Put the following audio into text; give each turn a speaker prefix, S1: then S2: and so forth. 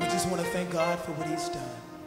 S1: We just want to thank God for what He's done.